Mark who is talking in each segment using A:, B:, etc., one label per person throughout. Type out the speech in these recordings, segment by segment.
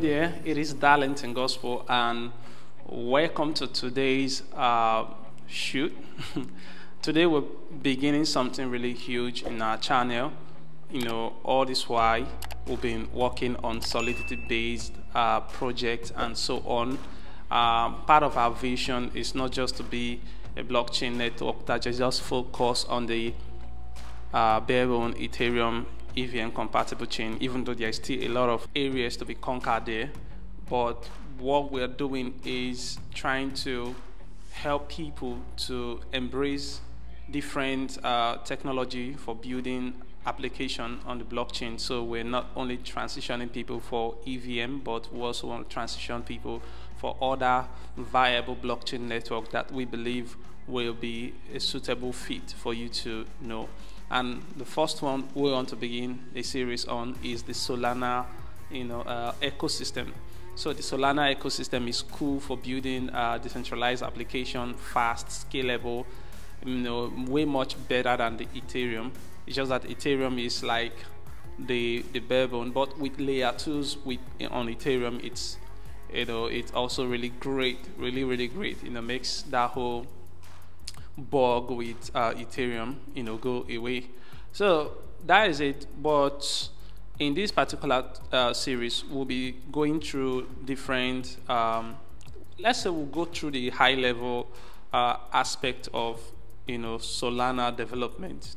A: There, it is Darlington Gospel, and welcome to today's uh, shoot. Today we're beginning something really huge in our channel. You know, all this while we've been working on solidity-based uh, projects and so on. Uh, part of our vision is not just to be a blockchain network that just focus on the uh, barebone Ethereum EVM compatible chain, even though there's still a lot of areas to be conquered there. But what we're doing is trying to help people to embrace different uh, technology for building application on the blockchain. So we're not only transitioning people for EVM, but we also want to transition people for other viable blockchain network that we believe will be a suitable fit for you to know. And the first one we want to begin a series on is the Solana, you know, uh, ecosystem. So the Solana ecosystem is cool for building a decentralized application, fast, scalable, you know, way much better than the Ethereum. It's just that Ethereum is like the the barebone, but with layer twos with on Ethereum, it's you know it's also really great, really really great. You know, makes that whole bug with uh, Ethereum, you know, go away. So that is it. But in this particular uh, series, we'll be going through different. Um, let's say we'll go through the high level uh, aspect of you know Solana development.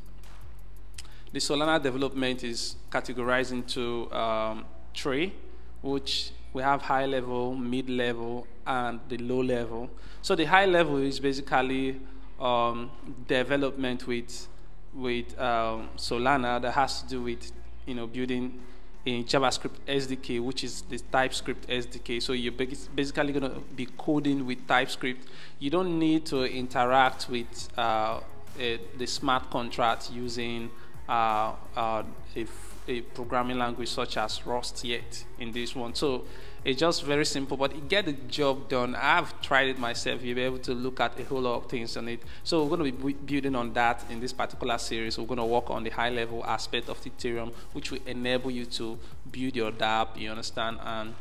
A: The Solana development is categorized into um, three, which we have high level, mid level, and the low level. So the high level is basically um, development with with um, Solana that has to do with you know building a JavaScript SDK, which is the TypeScript SDK. So you're basically going to be coding with TypeScript. You don't need to interact with uh, a, the smart contract using uh, uh, a, a, programming language such as Rust yet in this one. So it's just very simple, but it get the job done. I've tried it myself. You'll be able to look at a whole lot of things on it. So we're going to be building on that in this particular series. We're going to work on the high level aspect of the Ethereum, which will enable you to build your dApp, you understand, and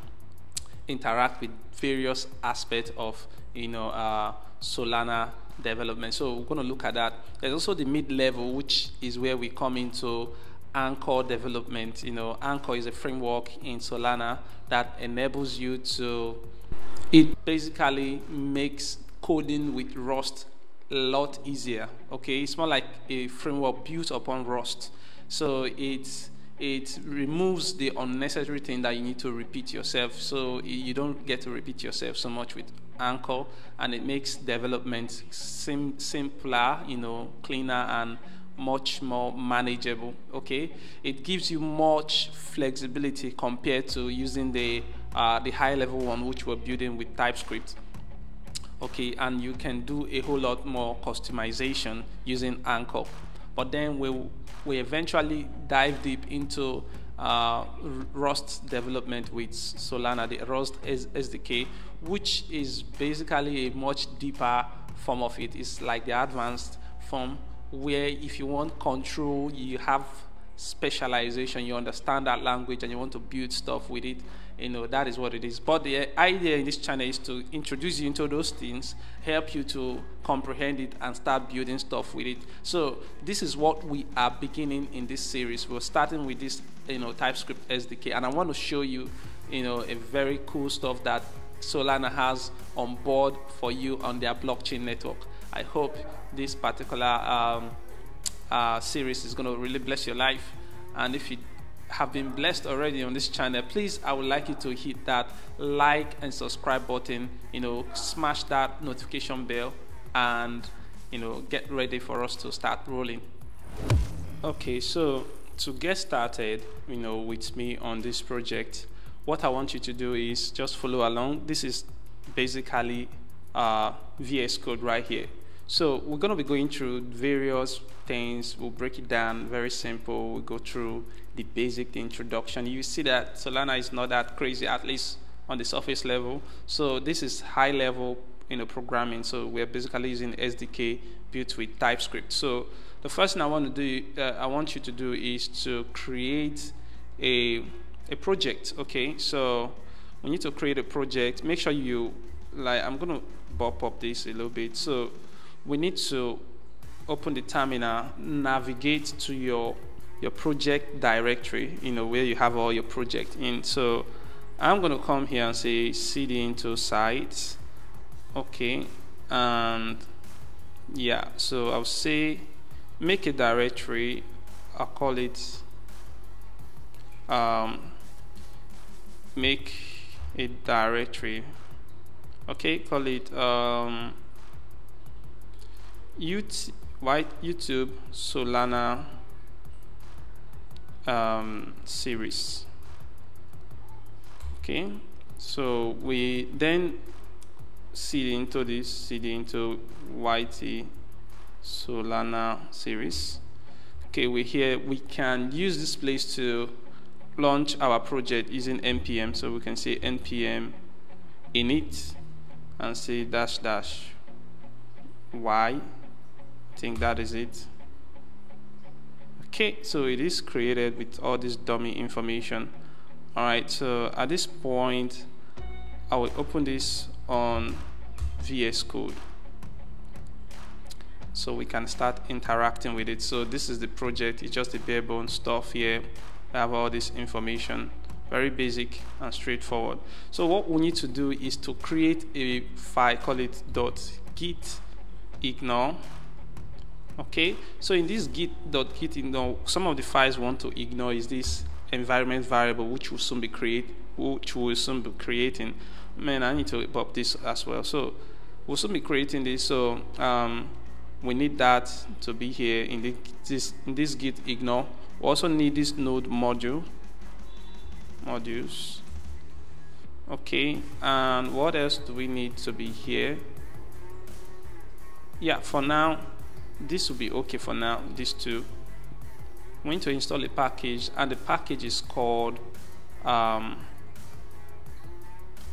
A: interact with various aspects of, you know, uh, Solana development. So we're going to look at that. There's also the mid level, which is where we come into Anchor development. You know, Anchor is a framework in Solana that enables you to, it basically makes coding with Rust a lot easier. Okay, it's more like a framework built upon Rust. So it's it removes the unnecessary thing that you need to repeat yourself so you don't get to repeat yourself so much with anchor and it makes development sim simpler you know cleaner and much more manageable okay? It gives you much flexibility compared to using the uh, the high level one which we're building with TypeScript. Okay and you can do a whole lot more customization using Anchor. But then we we'll, eventually dive deep into uh, Rust development with Solana, the Rust SDK, which is basically a much deeper form of it. It's like the advanced form where if you want control, you have specialization, you understand that language and you want to build stuff with it, you know, that is what it is. But the idea in this channel is to introduce you into those things, help you to comprehend it and start building stuff with it. So this is what we are beginning in this series. We're starting with this, you know, TypeScript SDK, and I want to show you, you know, a very cool stuff that Solana has on board for you on their blockchain network. I hope this particular um, uh, series is going to really bless your life. And if you have been blessed already on this channel, please, I would like you to hit that like and subscribe button. You know, smash that notification bell and, you know, get ready for us to start rolling. Okay, so to get started, you know, with me on this project, what I want you to do is just follow along. This is basically uh, VS Code right here. So we're going to be going through various things. We'll break it down very simple. We'll go through the basic, introduction. You see that Solana is not that crazy, at least on the surface level. So this is high level you know, programming. So we're basically using SDK built with TypeScript. So the first thing I want to do, uh, I want you to do is to create a, a project. Okay, so we need to create a project. Make sure you, like, I'm to bop up this a little bit. So we need to open the terminal, navigate to your your project directory, you know, where you have all your project in. So I'm to come here and say cd into sites. Okay. And yeah, so I'll say make a directory. I'll call it um, make a directory. Okay call it um, YouTube Solana um, series. Okay so we then cd into this cd into YT Solana series. Okay we here we can use this place to launch our project using npm so we can say npm init and say dash dash y. I think that is it. Okay so it is created with all this dummy information. Alright so at this point I will open this on VS Code. So we can start interacting with it. So this is the project. It's just the bare bones stuff here we have all this information. Very basic and straightforward. So what we need to do is to create a file call it dot git ignore. Okay? So in this git dot git ignore some of the files we want to ignore is this environment variable which will soon be create which will soon be creating. Man I need to pop this as well. So we'll soon be creating this. So um, we need that to be here in the, this in this git ignore we also need this node module modules okay and what else do we need to be here yeah for now this will be okay for now these two we need to install a package and the package is called um,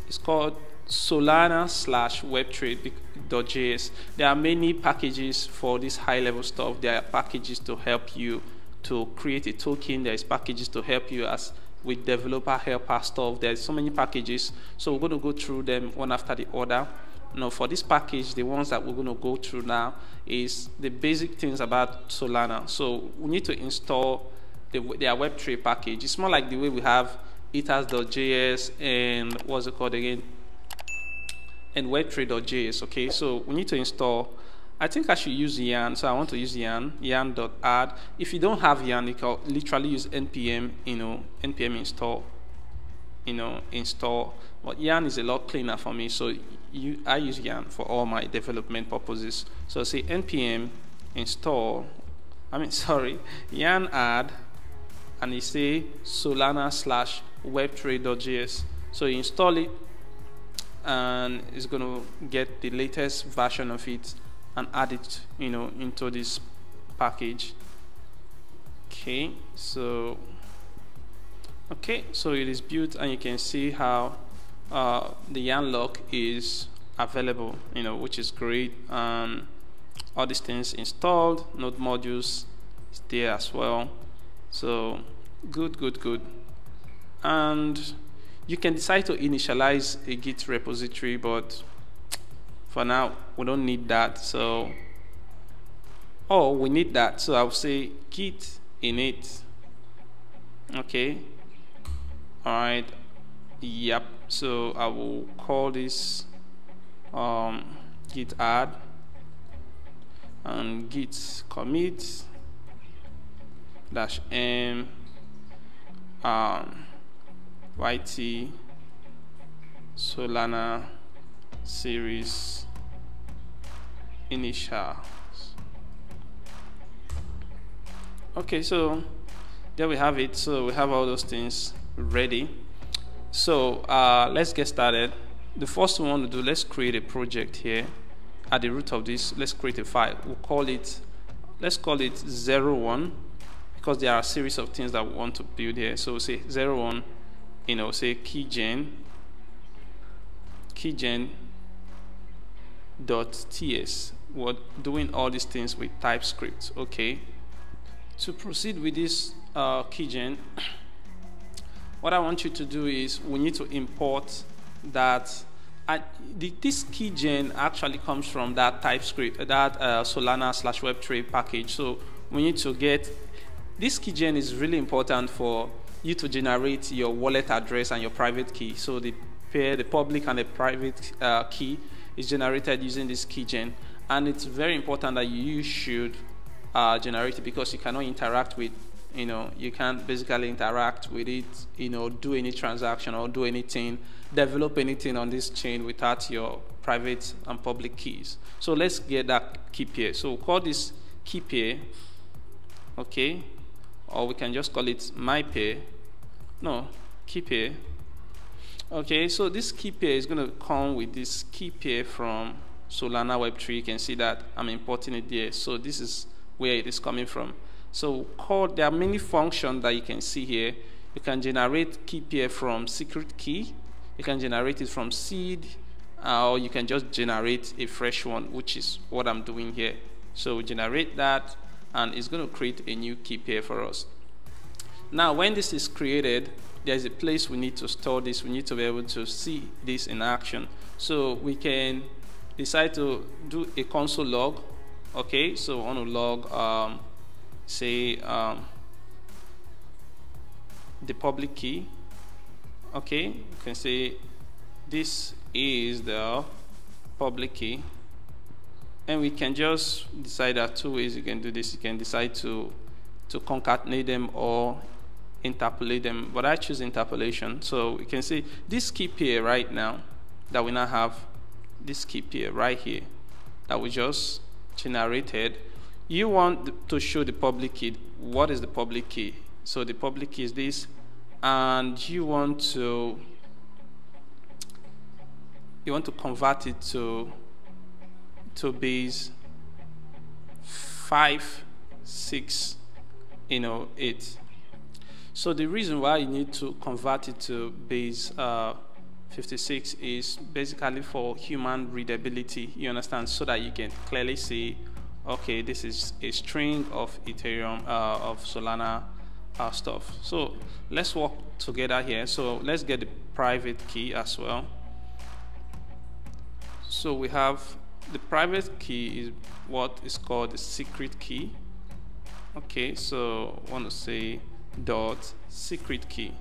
A: it's called Solana slash Web3.js. There are many packages for this high level stuff. There are packages to help you to create a token. There is packages to help you as with developer helper stuff. There's so many packages. So we're going to go through them one after the other. Now for this package, the ones that we're going to go through now is the basic things about Solana. So we need to install the, their Web3 package. It's more like the way we have ethers.js and what's it called again? And web3.js, okay? So we need to install I think I should use yarn, so I want to use yarn, yarn.add. If you don't have yarn, you can literally use npm, you know, npm install, you know, install. But yarn is a lot cleaner for me, so you, I use yarn for all my development purposes. So say npm install, I mean, sorry, yarn add, and you say solana slash web3.js. So you install it, and it's going to get the latest version of it and add it you know into this package. Okay so okay so it is built and you can see how uh, the yarn lock is available you know which is great all these things installed node modules is there as well. So good good good. And you can decide to initialize a git repository but for now we don't need that so oh we need that so I'll say git init okay. All right yep. So I will call this um, git add and git commit dash m um, yt solana series initials. Okay so there we have it. So we have all those things ready. So uh, let's get started. The first one to do let's create a project here at the root of this. Let's create a file. We'll call it let's call it 01 because there are a series of things that we want to build here. So we'll say 01 you know say keygen keygen dot ts we're doing all these things with TypeScript. Okay. To proceed with this uh, keygen, what I want you to do is we need to import that. I, the, this keygen actually comes from that TypeScript, that uh, Solana slash Web3 package. So we need to get this keygen is really important for you to generate your wallet address and your private key. So the pair, the public and the private uh, key is generated using this keygen. And it's very important that you should uh, generate it because you cannot interact with, you know, you can't basically interact with it, you know, do any transaction or do anything, develop anything on this chain without your private and public keys. So let's get that key pair. So we'll call this key pair, okay, or we can just call it my pair. No, key pair Okay, so this key pair is going to come with this key pair from Solana Web3. You can see that I'm importing it there. So this is where it is coming from. So call, there are many functions that you can see here. You can generate key pair from secret key. You can generate it from seed, uh, or you can just generate a fresh one, which is what I'm doing here. So we generate that, and it's going to create a new key pair for us. Now, when this is created, there's a place we need to store this. We need to be able to see this in action. So we can decide to do a console log. Okay, so on a log, um, say um, the public key. Okay, you can say this is the public key. And we can just decide that two ways you can do this. You can decide to to concatenate them or interpolate them, but I choose interpolation. So we can see this key pair right now that we now have this key pair right here that we just generated. You want to show the public key. What is the public key? So the public key is this, and you want to you want to convert it to to base five, six, you know, eight. So the reason why you need to convert it to base uh, 56 is basically for human readability, you understand, so that you can clearly see, okay, this is a string of Ethereum, uh, of Solana uh, stuff. So let's work together here. So let's get the private key as well. So we have the private key is what is called the secret key. Okay, so I want to say dot secret key.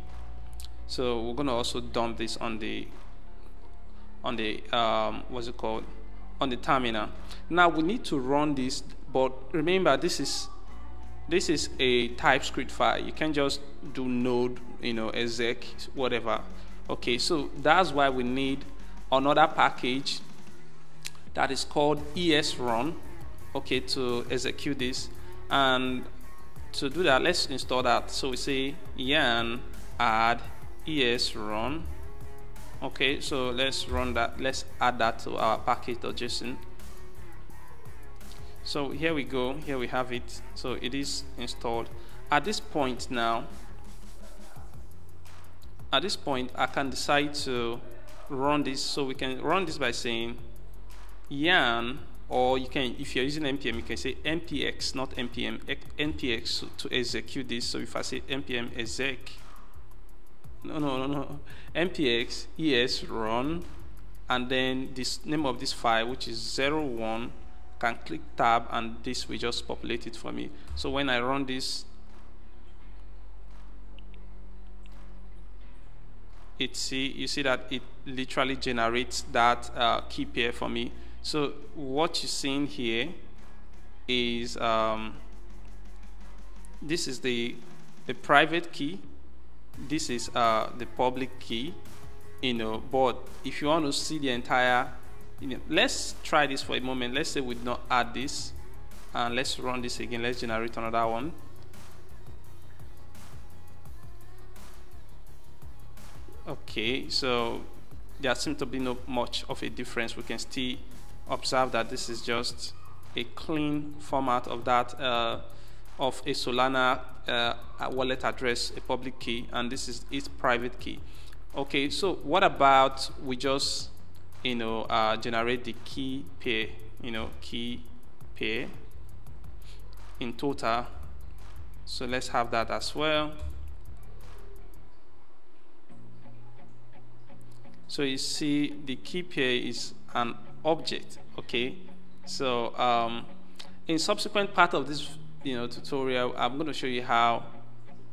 A: So we're going to also dump this on the on the um, what's it called? On the terminal. Now we need to run this but remember this is this is a TypeScript file. You can just do node you know exec whatever. Okay so that's why we need another package that is called esrun okay to execute this. And to do that. Let's install that. So we say yarn add esrun. Okay so let's run that. Let's add that to our package.json so here we go. Here we have it. So it is installed. At this point now at this point I can decide to run this. So we can run this by saying yarn or you can, if you're using npm, you can say npx, not npm, npx to execute this. So if I say npm exec, no, no, no, no, npx esrun, and then this name of this file, which is 01, can click tab, and this will just populate it for me. So when I run this, it see you see that it literally generates that uh, key pair for me so what you're seeing here is um, this is the the private key. This is uh, the public key. You know, but if you want to see the entire, you know, let's try this for a moment. Let's say we do not add this, and let's run this again. Let's generate another one. Okay, so there seems to be no much of a difference. We can still observe that this is just a clean format of that uh, of a Solana uh, wallet address, a public key, and this is its private key. Okay, so what about we just you know uh, generate the key pair, you know key pair in total. So let's have that as well. So you see the key pair is an object, okay? So um, in subsequent part of this you know tutorial, I'm going to show you how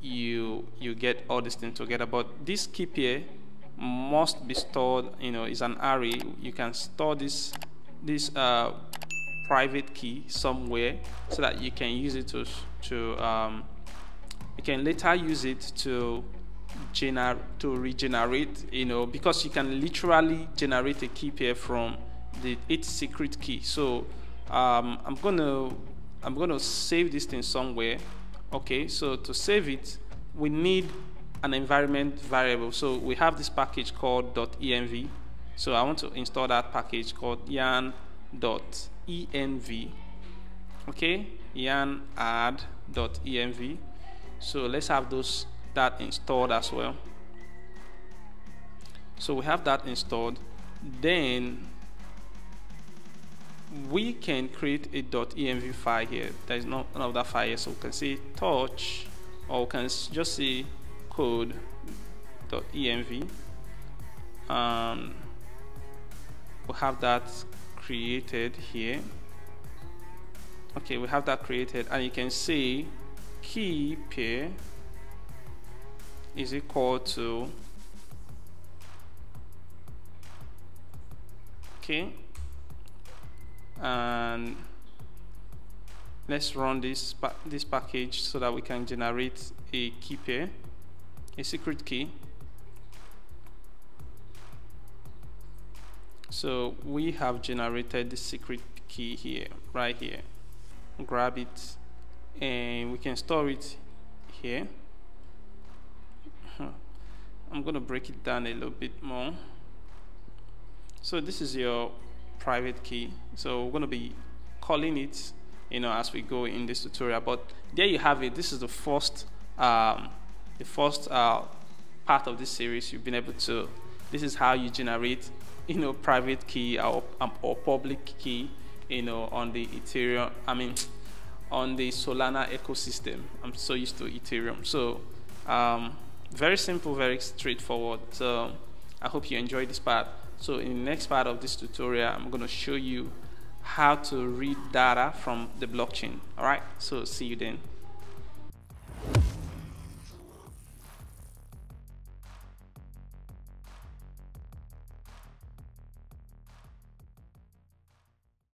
A: you you get all these things together. But this key pair must be stored, you know, is an array. You can store this this uh, private key somewhere so that you can use it to to um, you can later use it to gener to regenerate you know because you can literally generate a key pair from the its secret key. So um, I'm gonna I'm gonna save this thing somewhere. Okay so to save it we need an environment variable. So we have this package called .env so I want to install that package called yarn.env okay yarn add.env so let's have those that installed as well. So we have that installed. Then we can create a .env file here. There is no, that file here so we can say touch or we can just say code.env um, we have that created here. Okay we have that created and you can see key pair is equal to okay and let's run this this package so that we can generate a key pair a secret key. So we have generated the secret key here right here. Grab it and we can store it here. I'm to break it down a little bit more. So this is your private key. So we're going to be calling it you know as we go in this tutorial. But there you have it. This is the first um, the first uh, part of this series you've been able to this is how you generate you know private key or, um, or public key you know on the ethereum i mean on the solana ecosystem. I'm so used to ethereum. So um, very simple very straightforward. So i hope you enjoyed this part so in the next part of this tutorial, I'm going to show you how to read data from the blockchain. All right, so see you then.